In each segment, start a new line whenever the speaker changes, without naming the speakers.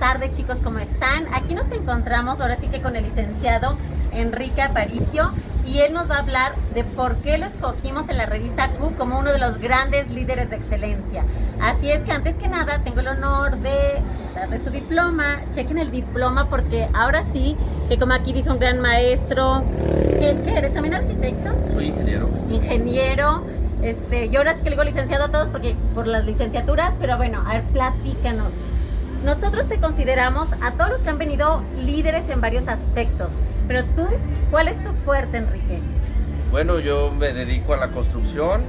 tardes chicos, ¿cómo están? Aquí nos encontramos ahora sí que con el licenciado Enrique Aparicio y él nos va a hablar de por qué lo escogimos en la revista Q como uno de los grandes líderes de excelencia. Así es que antes que nada tengo el honor de darle su diploma. Chequen el diploma porque ahora sí, que como aquí dice un gran maestro, ¿qué, eres? ¿También arquitecto?
Soy ingeniero.
Ingeniero. Este, yo ahora sí que le digo licenciado a todos porque por las licenciaturas, pero bueno, a ver, platícanos. Nosotros te consideramos a todos los que han venido líderes en varios aspectos, pero tú, ¿cuál es tu fuerte, Enrique?
Bueno, yo me dedico a la construcción,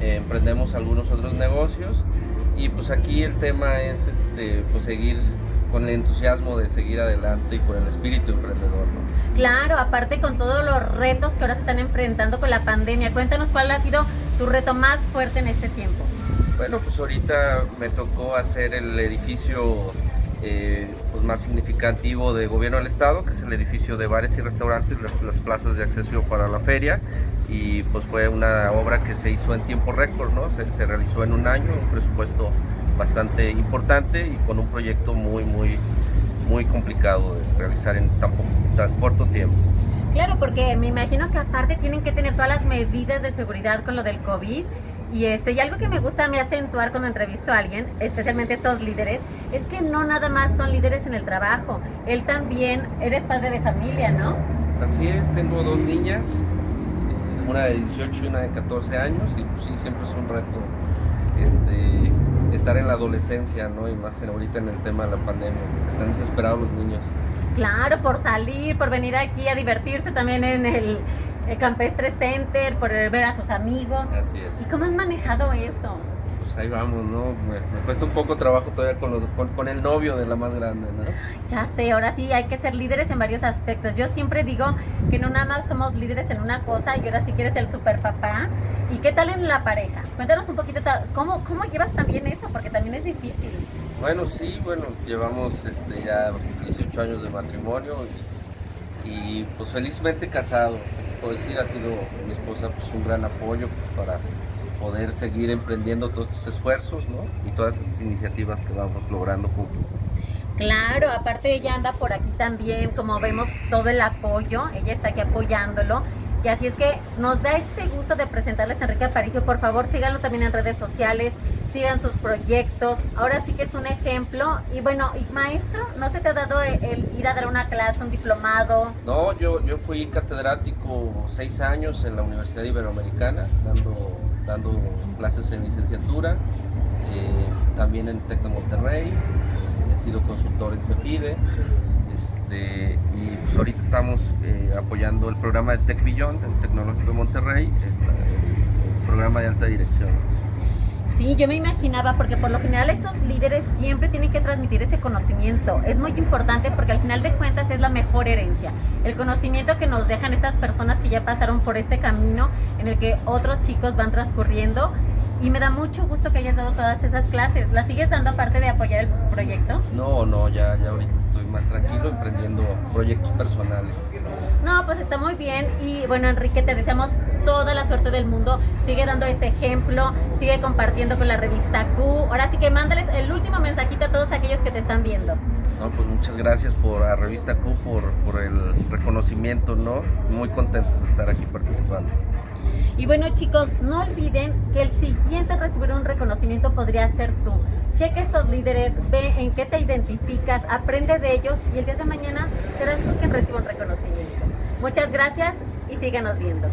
eh, emprendemos algunos otros negocios y pues aquí el tema es este, pues seguir con el entusiasmo de seguir adelante y con el espíritu emprendedor. ¿no?
Claro, aparte con todos los retos que ahora se están enfrentando con la pandemia, cuéntanos cuál ha sido tu reto más fuerte en este tiempo.
Bueno, pues ahorita me tocó hacer el edificio eh, pues más significativo de gobierno del estado, que es el edificio de bares y restaurantes, las, plazas de acceso para la feria, y pues fue una obra que se hizo en tiempo récord, ¿no? Se, realizó en un año, un presupuesto bastante importante y con un proyecto muy, muy, muy complicado de realizar en tan, tan corto tiempo.
Claro, porque me imagino que aparte tienen que tener todas las medidas de seguridad con lo del COVID y, este, y algo que me gusta me acentuar cuando entrevisto a alguien, especialmente estos líderes, es que no nada más son líderes en el trabajo, él también, eres padre de familia, ¿no?
Así es, tengo dos niñas, eh, una de 18 y una de 14 años, y pues sí, siempre es un reto este, estar en la adolescencia, ¿no? Y más ahorita en el tema de la pandemia, están desesperados los niños.
Claro, por salir, por venir aquí a divertirse también en el, Campestre Center, por ver a sus amigos.
Así es.
¿Y cómo has manejado eso?
Pues ahí vamos, ¿no? Me, cuesta un poco trabajo todavía con, los, con, el novio de la más grande, ¿no?
Ya sé, ahora sí hay que ser líderes en varios aspectos. Yo siempre digo que no nada más somos líderes en una cosa y ahora sí quieres el super papá. ¿Y qué tal en la pareja? Cuéntanos un poquito, ¿cómo, cómo llevas también eso? Porque también es difícil.
Bueno, sí, bueno, llevamos este, ya 18 años de matrimonio y, pues felizmente casado. Puedo decir, ha sido mi esposa pues, un gran apoyo para poder seguir emprendiendo todos estos esfuerzos ¿no? y todas esas iniciativas que vamos logrando juntos.
Claro, aparte ella anda por aquí también, como vemos todo el apoyo, ella está aquí apoyándolo. Y así es que nos da este gusto de presentarles a Enrique Aparicio. Por favor, síganlo también en redes sociales, sigan sus proyectos. Ahora sí que es un ejemplo. Y bueno, y maestro, ¿no se te ha dado el, ir a dar una clase, un diplomado?
No, yo, yo fui catedrático seis años en la Universidad Iberoamericana, dando, dando clases en licenciatura, eh, también en Tecno Monterrey, he sido consultor en CEPIDE. Este, y pues ahorita estamos eh, apoyando el programa de Tech Beyond, el Tecnológico de Monterrey, el programa de alta dirección.
Sí, yo me imaginaba, porque por lo general estos líderes siempre tienen que transmitir ese conocimiento. Es muy importante porque al final de cuentas es la mejor herencia. El conocimiento que nos dejan estas personas que ya pasaron por este camino en el que otros chicos van transcurriendo. Y me da mucho gusto que hayas dado todas esas clases. ¿Las sigues dando aparte de apoyar el proyecto?
No, no, ya, ya ahorita estoy más tranquilo emprendiendo proyectos personales.
No, pues está muy bien. Y bueno, Enrique, te deseamos toda la suerte del mundo. Sigue dando ese ejemplo, sigue compartiendo con la revista Q. Ahora sí que mándales el último mensajito a todos aquellos que te están viendo.
No, pues muchas gracias por la revista Q, por, por el reconocimiento, ¿no? Muy contentos de estar aquí participando.
Y bueno chicos, no olviden que el siguiente en recibir un reconocimiento podría ser tú. Cheque estos líderes, ve en qué te identificas, aprende de ellos y el día de mañana serás tú quien reciba un reconocimiento. Muchas gracias y síganos viendo.